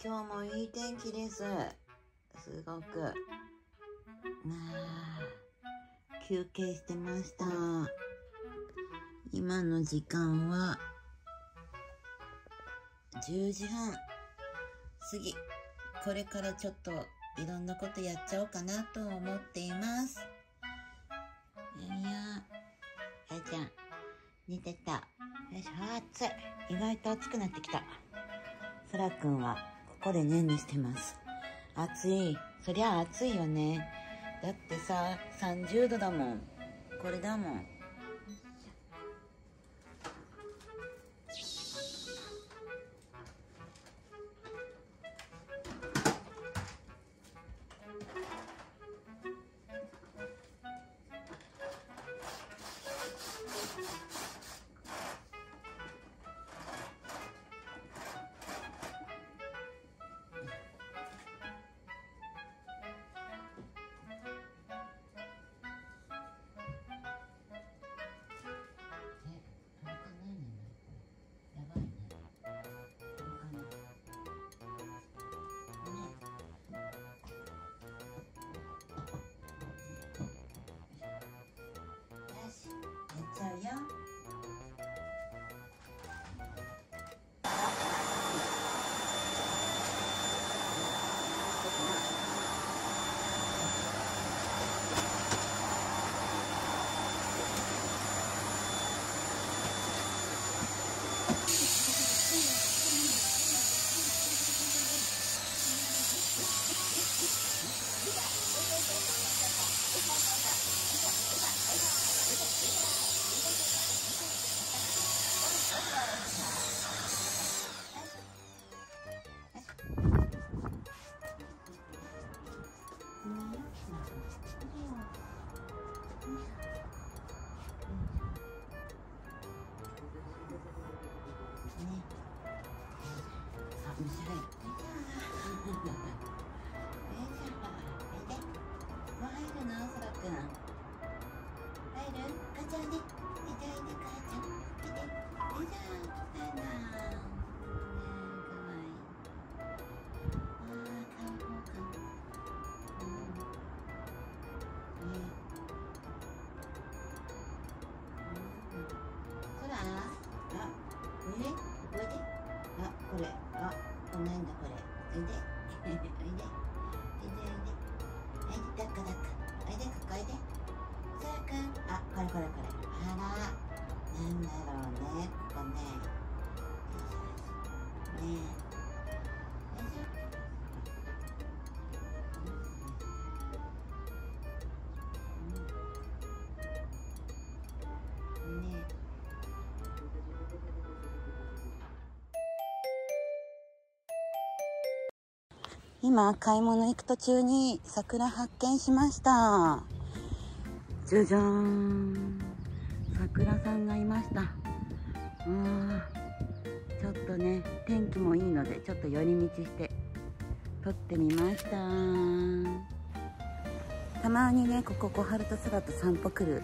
今日もいい天気です。すごく。まあ、休憩してました。今の時間は、10時半過ぎ。これからちょっといろんなことやっちゃおうかなと思っています。いやあやちゃん、寝てた。よいしょ、暑い。意外と暑くなってきた。そらくんは、ここでねんねしてます。暑い。そりゃ暑いよね。だってさ、30度だもん。これだもん。やっち今買い物行く途中に桜発見しました。じゃじゃーん。桜さんがいました。あー。ちょっとね天気もいいのでちょっと寄り道して撮ってみました。たまにねここ小春と空と散歩来る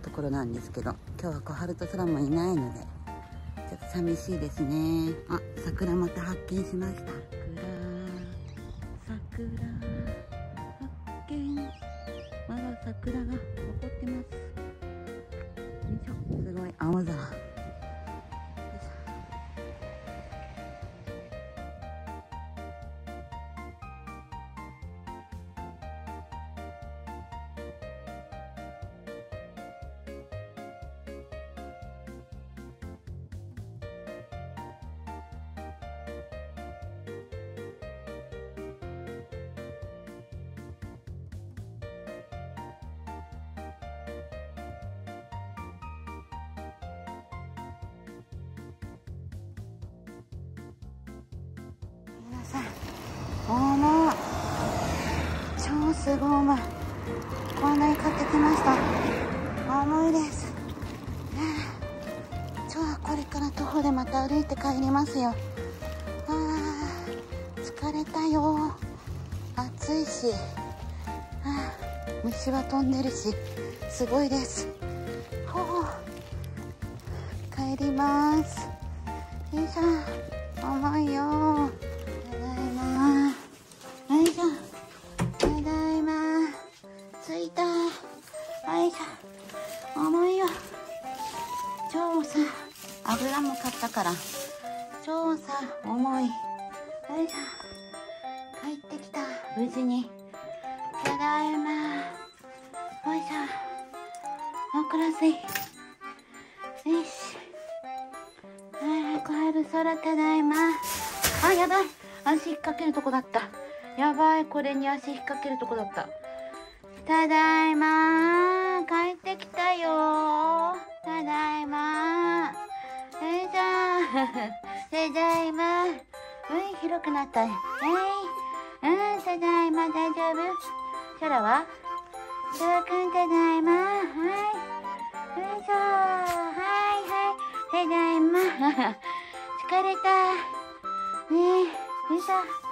ところなんですけど今日は小春と空もいないのでちょっと寂しいですね。あ桜また発見しました発見。まだ桜が残ってます。よいしょ。すごい。青空。よいしょ皆さん重い超す。ごい重いこん。なに買ってきました重いですねえ今日はこれから徒歩でまた歩いて帰りますよ。あ疲れたよ。暑いし。あ虫は飛んでるし。すごいです。ほう。帰ります。よいしょ重いよ。重い。よいしょ帰ってきた。無事に。ただいま。よいしょおクラスい。よし。はい帰る空ただいま。あやばい。足引っ掛けるとこだった。やばい。これに足引っ掛けるとこだった。ただいま帰ってきたよただいまよいしょただいまうん広くなったはい。うんただいま。大丈夫空はシャラくんただいま。はい。よいしょはいはい。ただいま。疲れた。ねえよい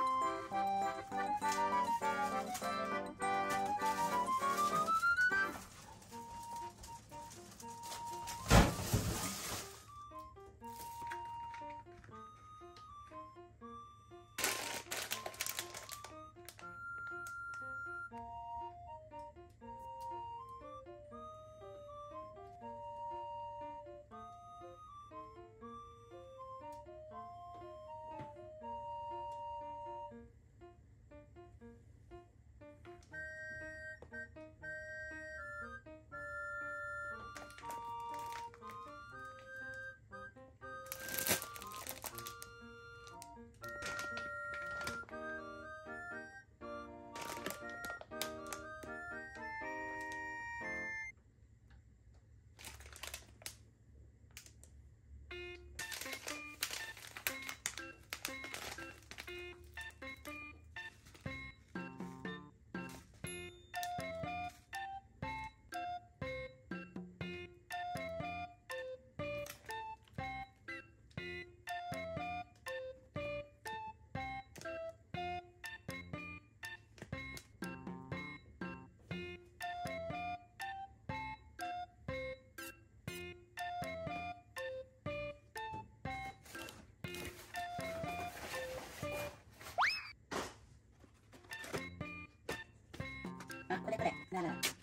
こ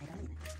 れこれ。な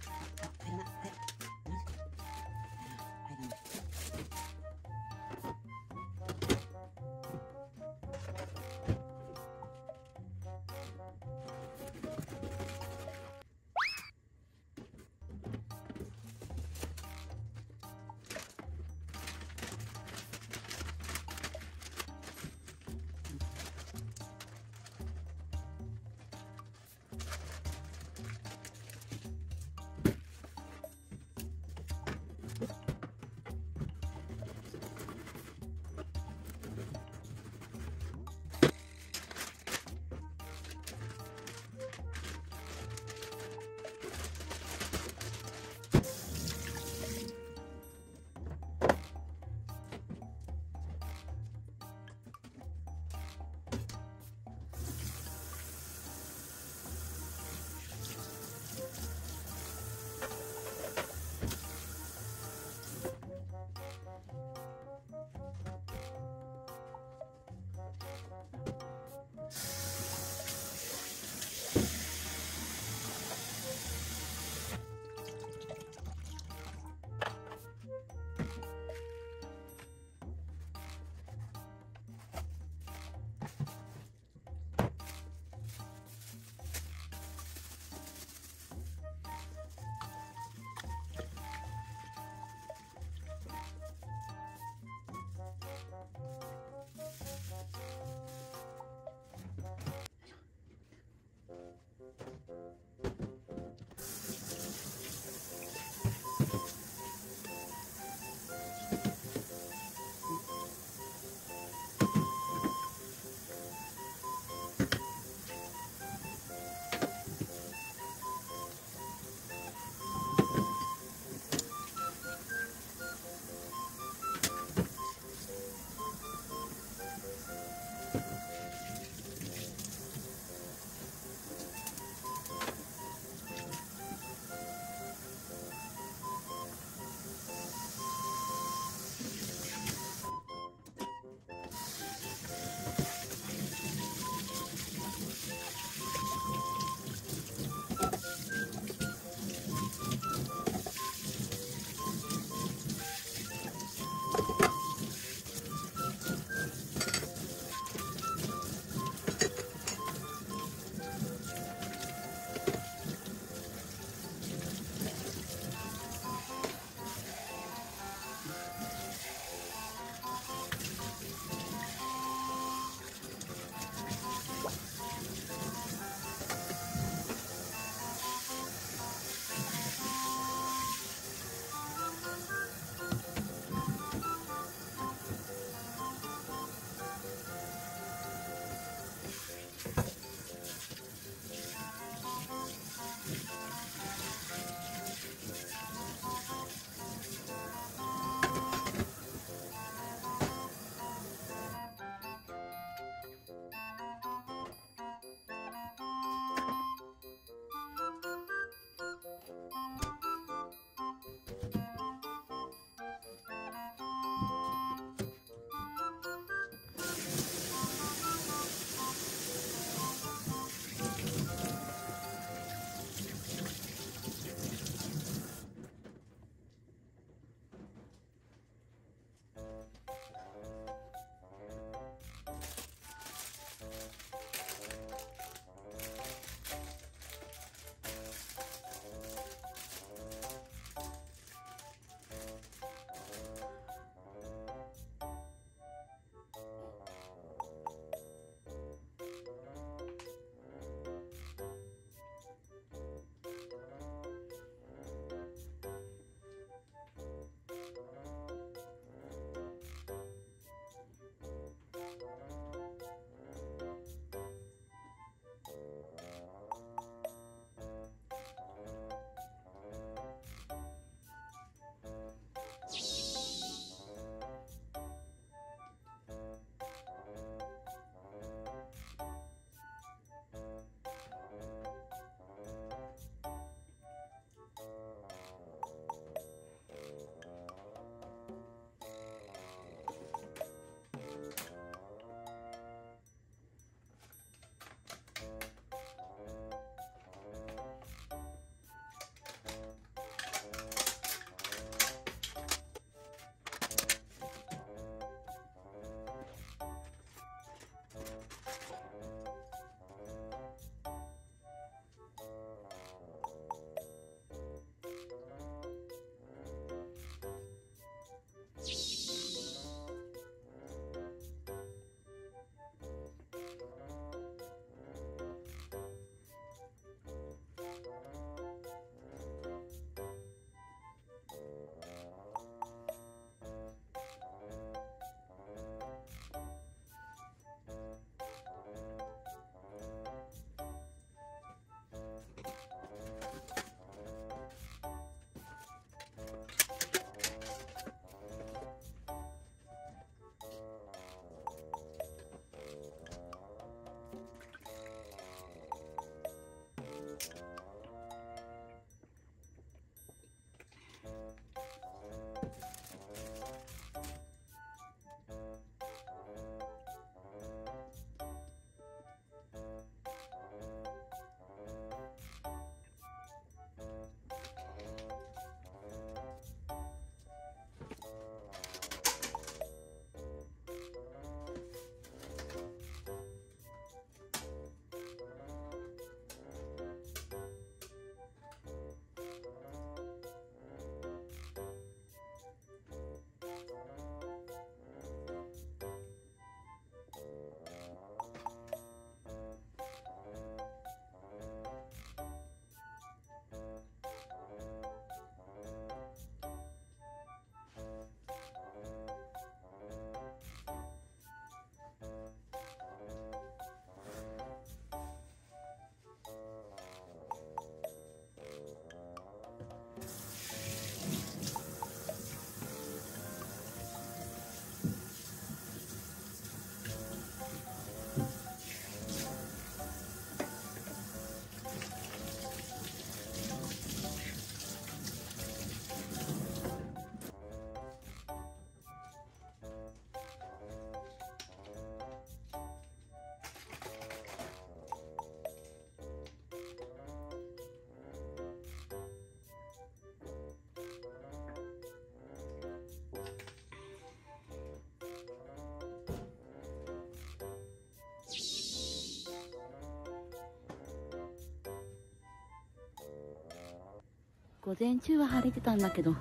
午前中は晴れてたんだけど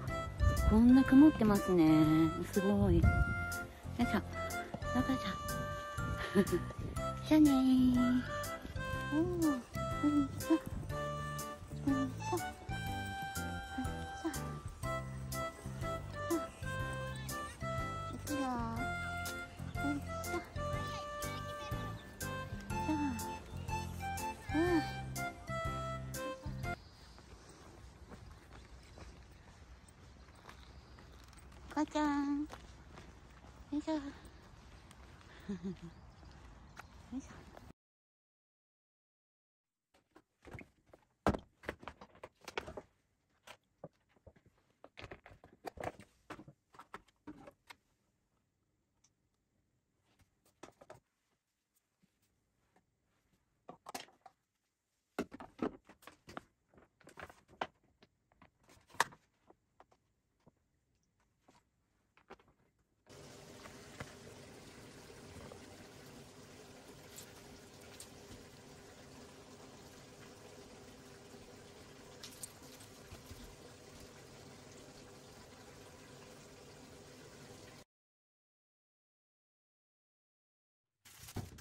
こんな曇ってますね。すごい。よいしょよいしょじゃねー。おーよいしょよいしょよいしょいくよ母ちゃ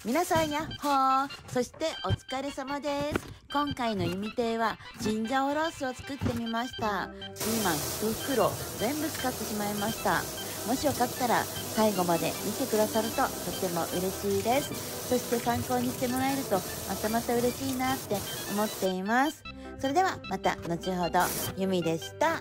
皆さんやっほー。そしてお疲れ様です。今回の弓亭はジンジャオロースを作ってみました。ピーマン1袋全部使ってしまいました。もしよかったら最後まで見てくださるととても嬉しいです。そして参考にしてもらえるとまたまた嬉しいなって思っています。それではまた後ほど。ユミでした。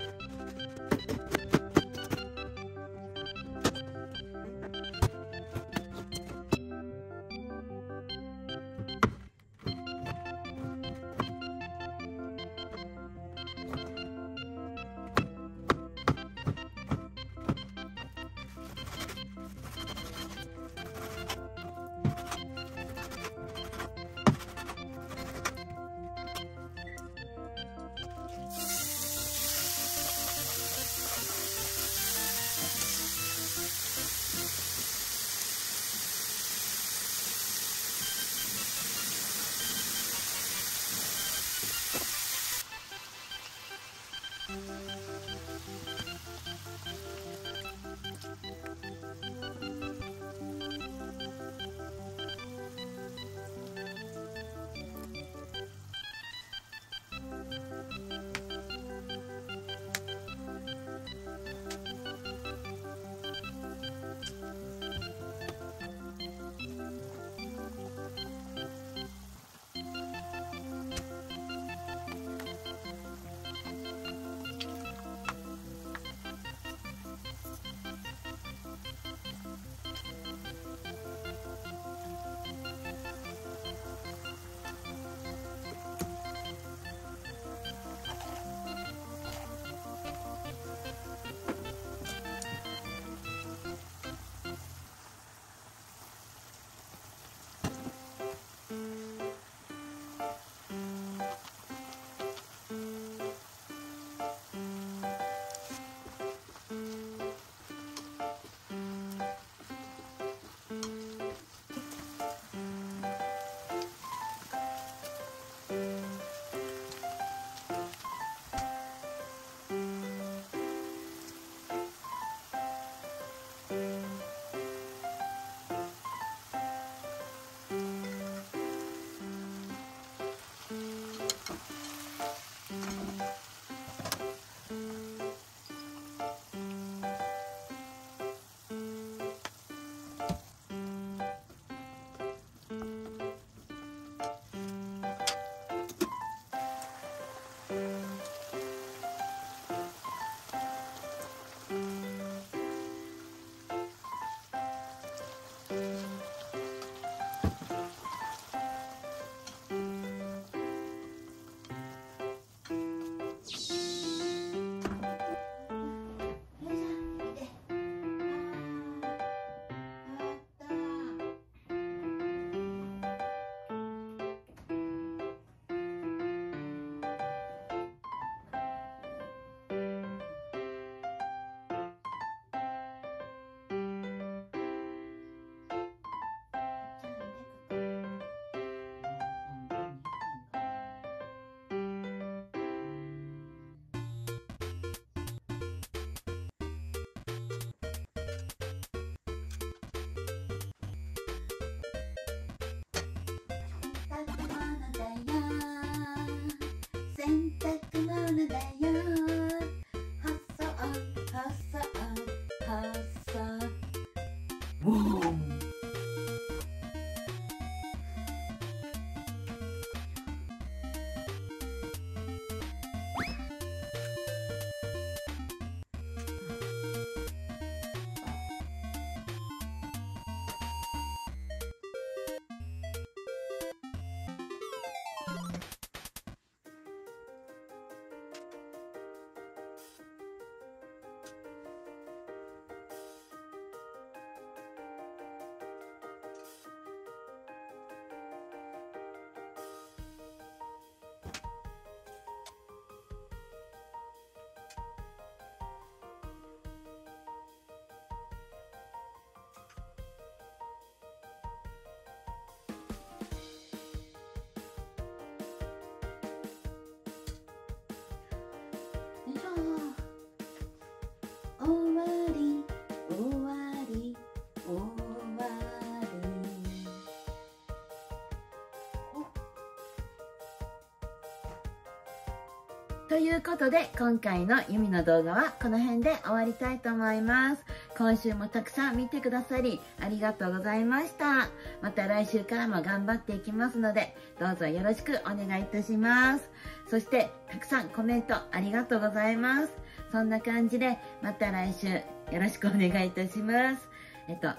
ということで、今回のユミの動画はこの辺で終わりたいと思います。今週もたくさん見てくださり、ありがとうございました。また来週からも頑張っていきますので、どうぞよろしくお願いいたします。そして、たくさんコメントありがとうございます。そんな感じで、また来週よろしくお願いいたします。えっと、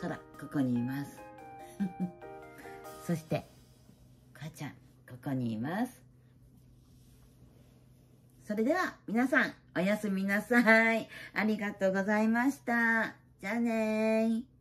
空、ここにいます。そして、母ちゃん、ここにいます。それでは皆さんおやすみなさい。ありがとうございました。じゃあねー。